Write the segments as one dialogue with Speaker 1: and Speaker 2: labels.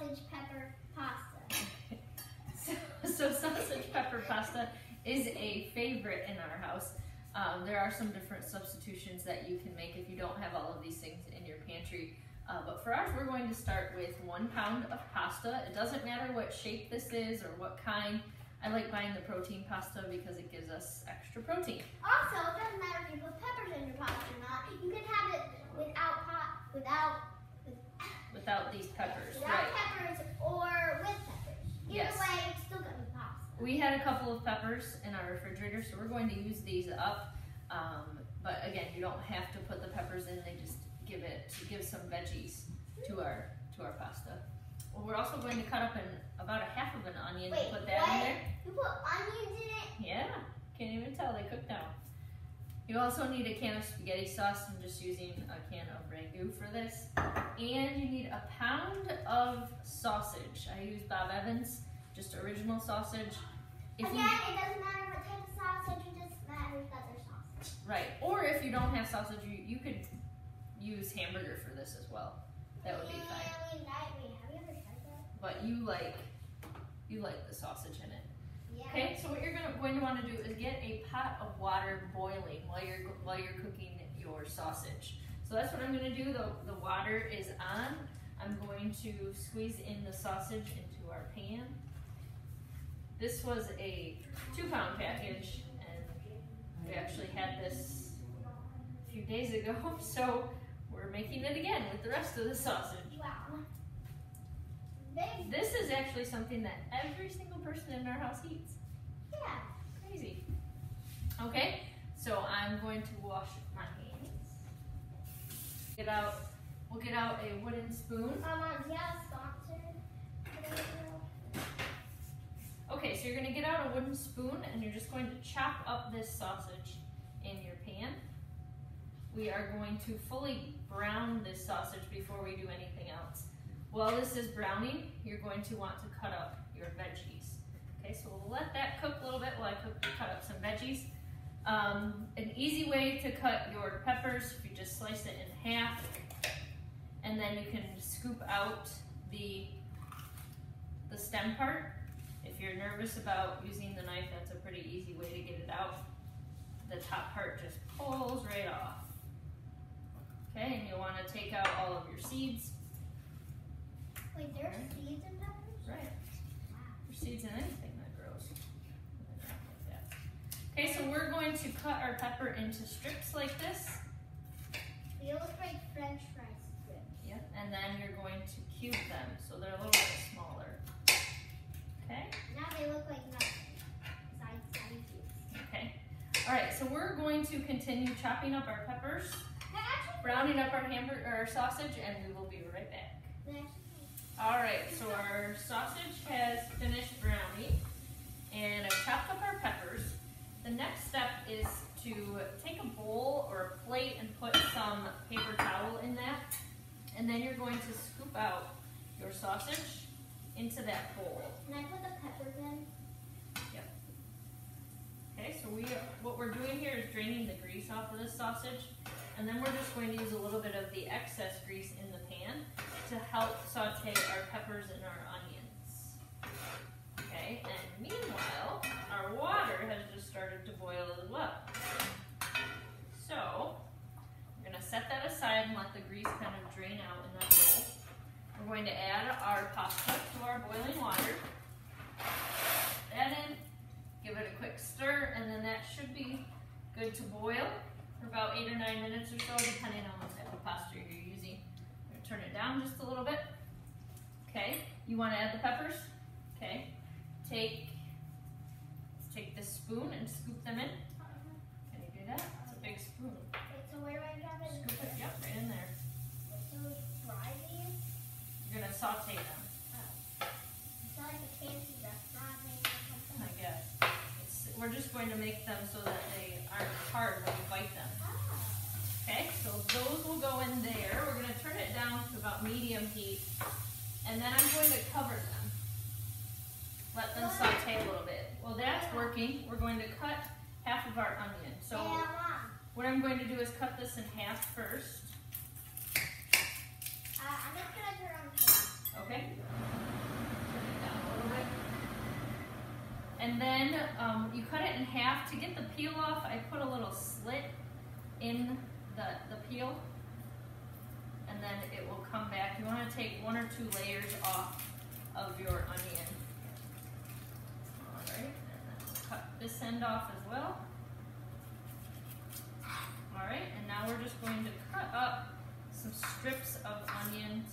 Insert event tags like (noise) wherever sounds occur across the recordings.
Speaker 1: sausage pepper pasta.
Speaker 2: So, so sausage pepper pasta is a favorite in our house. Um, there are some different substitutions that you can make if you don't have all of these things in your pantry. Uh, but for ours, we're going to start with one pound of pasta. It doesn't matter what shape this is or what kind. I like buying the protein pasta because it gives us extra protein.
Speaker 1: Also, it doesn't matter if you put peppers in your pasta or not. You can have it without pot, without
Speaker 2: Without these peppers,
Speaker 1: without
Speaker 2: right?
Speaker 1: peppers or with peppers. Either
Speaker 2: Yes.
Speaker 1: way, it's still gonna be pasta.
Speaker 2: We had a couple of peppers in our refrigerator, so we're going to use these up. Um, but again, you don't have to put the peppers in; they just give it to give some veggies to our to our pasta. Well, we're also going to cut up an about a half of an onion
Speaker 1: Wait,
Speaker 2: and put that
Speaker 1: what?
Speaker 2: in there.
Speaker 1: You put onions in it.
Speaker 2: Yeah, can't even tell they cooked now. You also need a can of spaghetti sauce. I'm just using a can of ragu for this. And you need a pound of sausage. I use Bob Evans, just original sausage. If
Speaker 1: Again,
Speaker 2: you,
Speaker 1: it doesn't matter what type of sausage. It just matters that there's sausage.
Speaker 2: right, or if you don't have sausage, you, you could use hamburger for this as well. That would be fine.
Speaker 1: Yeah, I mean, I mean, have you ever tried that?
Speaker 2: But you like, you like the sausage in it.
Speaker 1: Yeah.
Speaker 2: Okay, so what you're gonna, going to want to do is get a pot of water boiling while you're while you're cooking your sausage. So that's what I'm gonna do. The the water is on. I'm going to squeeze in the sausage into our pan. This was a two pound package, and we actually had this a few days ago. (laughs) So we're making it again with the rest of the sausage.
Speaker 1: Wow.
Speaker 2: This is actually something that every single person in our house eats.
Speaker 1: Yeah.
Speaker 2: Crazy. Okay, so I'm going to wash my hands. Get out, we'll get out a wooden spoon.
Speaker 1: Um, yeah, sponsored.
Speaker 2: Okay, so you're gonna get out a wooden spoon and you're just going to chop up this sausage in your pan. We are going to fully brown this sausage before we do anything else. While this is browning, you're going to want to cut up your veggies. Okay, so we'll let that cook a little bit while I cook, cut up some veggies. Um, an easy way to cut your peppers, if you just slice it in half, and then you can scoop out the the stem part. If you're nervous about using the knife, that's a pretty easy way to get it out. The top part just pulls right off. Okay, and you'll want to take out all of your seeds.
Speaker 1: Wait, there's seeds in peppers?
Speaker 2: Right. Your seeds in anything that grows. Like that. Okay, so we're going to cut our pepper into strips like this.
Speaker 1: They look like French fries strips.
Speaker 2: Yep. And then you're going to cube them so they're a little bit smaller. Okay.
Speaker 1: Now they look like nothing. Besides tiny cubes.
Speaker 2: Okay. All right. So we're going to continue chopping up our peppers, browning up our hamburger, our sausage, and we will be right back. All right. So our sausage has finished browning, and I've chopped up our peppers. The next step is to take a bowl or a plate and put some paper towel in that, and then you're going to scoop out your sausage into that bowl.
Speaker 1: Can I put the peppers in?
Speaker 2: Okay, so we what we're doing here is draining the grease off of this sausage, and then we're just going to use a little bit of the excess grease in the pan to help saute our peppers and our onions. Okay, and meanwhile, our water has just started to boil as well. So we're gonna set that aside and let the grease kind of drain out in that bowl. We're going to add our pasta to our boiling water. That in, give it a quick stir, and then that should be good to boil for about eight or nine minutes or so, depending on what type of pasta you're using. I'm gonna turn it down just a little bit. Okay, you wanna add the peppers? Okay, take, let's take this spoon and scoop them in. Can you do that? It's a big spoon.
Speaker 1: Wait, so where do I drop it?
Speaker 2: Scoop it, yep, right in there.
Speaker 1: So fry these?
Speaker 2: You're gonna saute them,
Speaker 1: It's not like a fancy restaurant thing or something.
Speaker 2: I guess. It's, we're just going to make them so that they aren't hard when you bite them.
Speaker 1: Ah.
Speaker 2: Okay, so those will go in there. We're gonna turn it down to about medium heat. And then I'm going to cover them. Let them saute a little bit. Well, that's working. We're going to cut half of our onion. So what I'm going to do is cut this in half first.
Speaker 1: Uh, I'm just gonna turn on.
Speaker 2: Okay. Turn it down a little bit. And then um, you cut it in half. To get the peel off, I put a little slit in the, the peel. And then it will come back. You want to take one or two layers off of your onion. Alright, and then cut this end off as well. Alright, and now we're just going to cut up some strips of onions,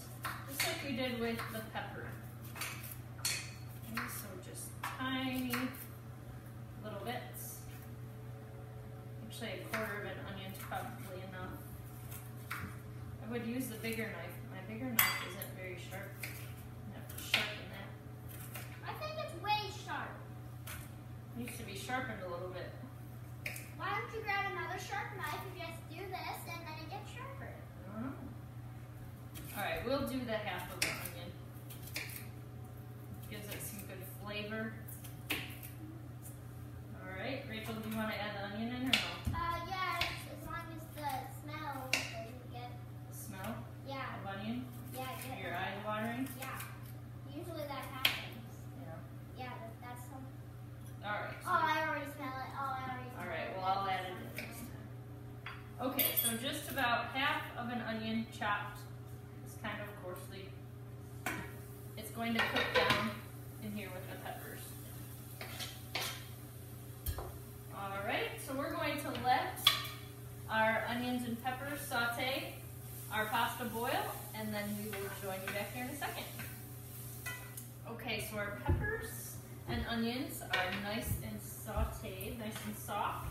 Speaker 2: just like we did with the pepper. Okay, so just tiny little bits. Actually, a quarter of an onion's probably enough. I would use the bigger knife. My bigger knife isn't very sharp. I have to sharpen that.
Speaker 1: I think it's way sharp.
Speaker 2: Needs to be sharpened a little bit.
Speaker 1: Why don't you grab another sharp knife and just do this and then it gets sharper?
Speaker 2: I. Alright, we'll do the half of the onion. Gives it some good flavor. Alright, Rachel, do you want to add the onion in or no?
Speaker 1: Uh, yeah, it's, as long as the smell doesn't get,
Speaker 2: The smell
Speaker 1: yeah,
Speaker 2: of onion?
Speaker 1: yeah, get,
Speaker 2: Your eyes watering?
Speaker 1: yeah. Usually that happens.
Speaker 2: Yeah.
Speaker 1: Yeah, that, that's some.
Speaker 2: Alright.
Speaker 1: Oh, I already smell it. Oh, I already smell
Speaker 2: Alright,
Speaker 1: it.
Speaker 2: well I'll add it in next time. Okay, so just about half of an onion chopped, is kind of coarsely. It's going to cook down in here with the peppers. Alright, so we're going to let our onions and peppers saute, our pasta boil, and then we will join you back here in a second. Okay, so our peppers and onions are nice and sauteed, nice and soft.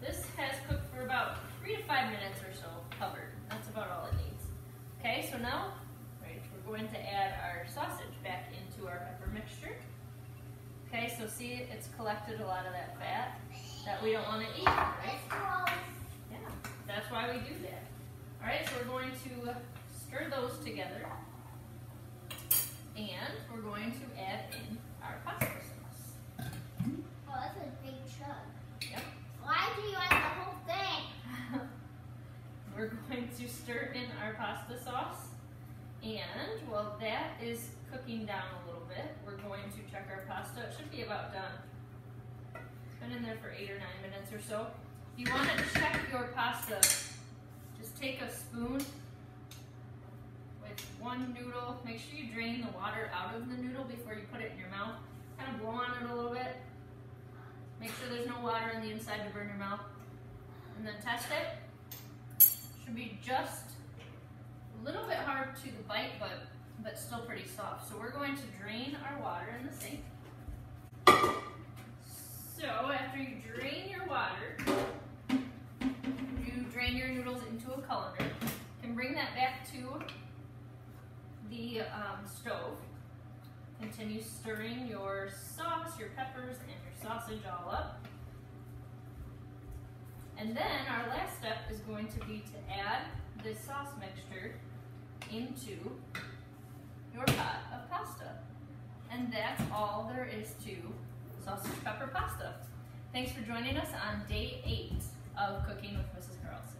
Speaker 2: This has cooked for about three to five minutes or so, covered. That's about all it needs. Okay, so now, right, going to add our sausage back into our pepper mixture. Okay, so see, it's collected a lot of that fat that we don't want to eat, right? Yeah, that's why we do that. All right, so we're going to stir those together. And we're going to add in our pasta sauce.
Speaker 1: Oh, that's a big chug.
Speaker 2: Yep.
Speaker 1: Why do you add the whole thing? (laughs)
Speaker 2: We're going to stir in our pasta sauce. And while that is cooking down a little bit, we're going to check our pasta. It should be about done. It's been in there for eight or nine minutes or so. If you want to check your pasta, just take a spoon with one noodle. Make sure you drain the water out of the noodle before you put it in your mouth. Kind of blow on it a little bit. Make sure there's no water in the inside to burn your mouth. And then test it should be just a little bit hard to the bite, but but still pretty soft. So we're going to drain our water in the sink. So after you drain your water, you drain your noodles into a colander. Can bring that back to the um, stove. Continue stirring your sauce, your peppers, and your sausage all up. And then our last step to be to add this sauce mixture into your pot of pasta. And that's all there is to sausage pepper pasta. Thanks for joining us on day eight of Cooking with Mrs. Carlson.